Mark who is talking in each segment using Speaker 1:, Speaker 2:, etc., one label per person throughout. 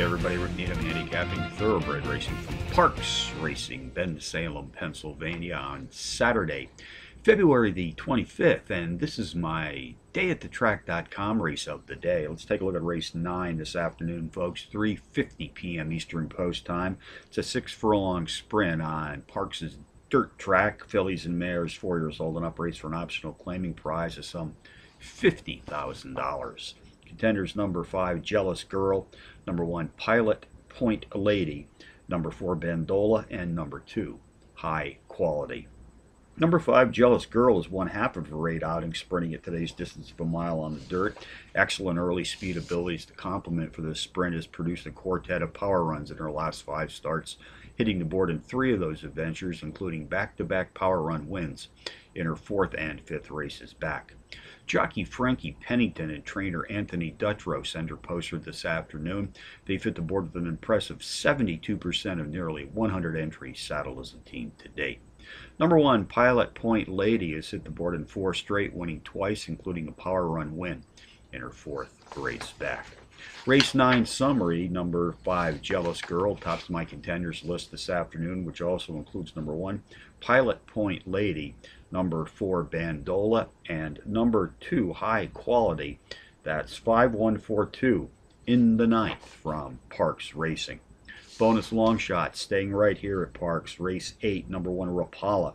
Speaker 1: Everybody, Rick Needham handicapping thoroughbred racing from Parx Racing, Bensalem, Pennsylvania on Saturday, February the 25th, and this is my dayatthetrack.com race of the day. Let's take a look at race 9 this afternoon, folks, 3.50 p.m. Eastern Post Time. It's a six furlong sprint on Parx' dirt track, fillies and mares, four years old and up, race for an optional claiming prize of some $50,000. Contenders number five, Jealous Girl. Number one, Pilot Point Lady. Number four, Bandola. And number two, High Quality. Number five, Jealous Girl is one half of a raid outing, sprinting at today's distance of a mile on the dirt. Excellent early speed abilities to complement for this sprint has produced a quartet of power runs in her last five starts, hitting the board in three of those adventures, including back-to-back -back power run wins in her fourth and fifth races back. Jockey Frankie Pennington and trainer Anthony Dutrow sent her poster this afternoon. They fit the board with an impressive 72% of nearly 100 entries saddled as a team to date. Number one, Pilot Point Lady has hit the board in four straight, winning twice, including a power run win in her fourth race back. Race 9 summary, number 5, Jealous Girl, tops my contenders list this afternoon, which also includes number 1, Pilot Point Lady, number 4, Bandola, and number 2, High Quality. That's 5142 in the ninth from Parx Racing. Bonus long shot, staying right here at Parx, race 8, number 1, Rapala.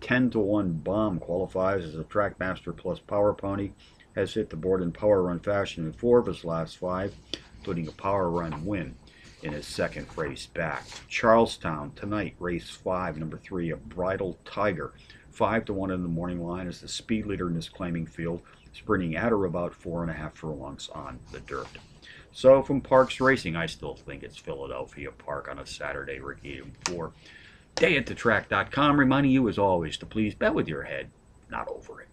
Speaker 1: 10 to 1 bomb qualifies as a Trackmaster Plus Power Pony has hit the board in power run fashion in four of his last five, including a power run win in his second race back. Charles Town tonight, race five, number three, a Bridal Tiger. Five to one in the morning line is the speed leader in this claiming field, sprinting at or about four and a half furlongs on the dirt. So from Parx Racing, I still think it's Philadelphia Park on a Saturday, Ricky for dayatthetrack.com, reminding you as always to please bet with your head, not over it.